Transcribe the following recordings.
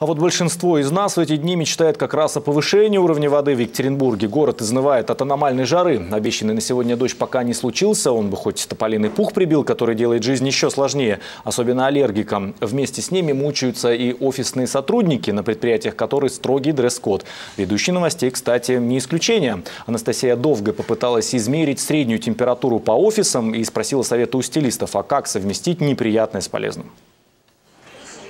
А вот большинство из нас в эти дни мечтает как раз о повышении уровня воды в Екатеринбурге. Город изнывает от аномальной жары. Обещанный на сегодня дождь пока не случился. Он бы хоть тополиный пух прибил, который делает жизнь еще сложнее, особенно аллергикам. Вместе с ними мучаются и офисные сотрудники, на предприятиях которых строгий дресс-код. Ведущий новостей, кстати, не исключение. Анастасия Довга попыталась измерить среднюю температуру по офисам и спросила совета у стилистов, а как совместить неприятное с полезным.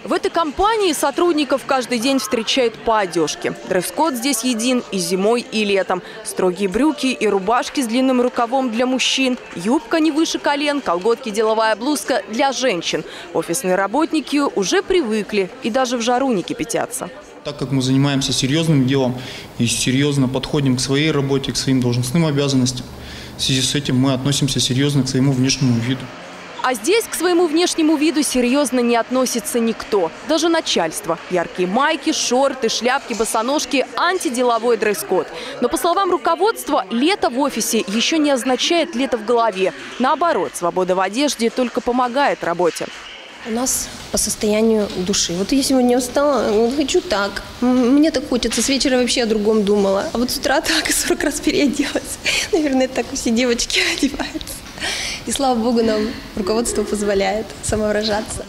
В этой компании сотрудников каждый день встречают по одежке. Дресс-код здесь един и зимой, и летом. Строгие брюки и рубашки с длинным рукавом для мужчин, юбка не выше колен, колготки деловая блузка для женщин. Офисные работники уже привыкли и даже в жару не кипятятся. Так как мы занимаемся серьезным делом и серьезно подходим к своей работе, к своим должностным обязанностям, в связи с этим мы относимся серьезно к своему внешнему виду. А здесь к своему внешнему виду серьезно не относится никто. Даже начальство. Яркие майки, шорты, шляпки, босоножки – антиделовой дресс-код. Но по словам руководства, лето в офисе еще не означает лето в голове. Наоборот, свобода в одежде только помогает работе. У нас по состоянию души. Вот я сегодня устала, хочу так. Мне так хочется. С вечера вообще о другом думала. А вот с утра так 40 раз переоделась. Наверное, так все девочки одеваются. И слава богу, нам руководство позволяет самовыражаться.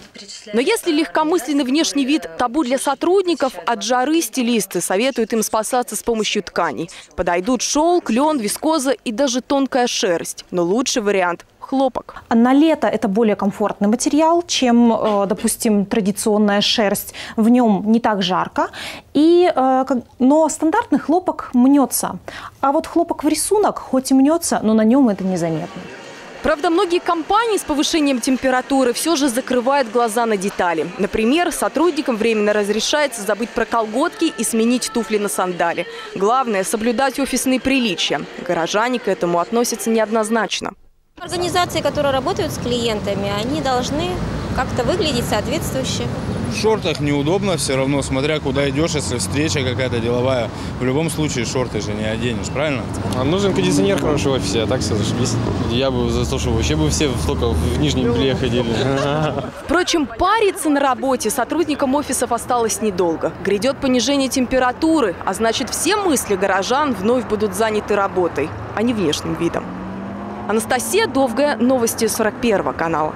Но если легкомысленный внешний вид табу для сотрудников, от жары стилисты советуют им спасаться с помощью тканей. Подойдут шелк, лен, вискоза и даже тонкая шерсть. Но лучший вариант – хлопок. На лето это более комфортный материал, чем, э, допустим, традиционная шерсть. В нем не так жарко, и, э, но стандартный хлопок мнется. А вот хлопок в рисунок хоть и мнется, но на нем это незаметно. Правда, многие компании с повышением температуры все же закрывают глаза на детали. Например, сотрудникам временно разрешается забыть про колготки и сменить туфли на сандали. Главное – соблюдать офисные приличия. Горожане к этому относятся неоднозначно. Организации, которые работают с клиентами, они должны как-то выглядеть соответствующе. В шортах неудобно все равно, смотря куда идешь, если встреча какая-то деловая. В любом случае шорты же не оденешь, правильно? А нужен кондиционер хороший в офисе, а так все зашибись. Я бы за то, что вообще бы все только в нижнем белье ходили. Впрочем, париться на работе сотрудникам офисов осталось недолго. Грядет понижение температуры, а значит все мысли горожан вновь будут заняты работой, а не внешним видом. Анастасия Довгая, новости 41 канала.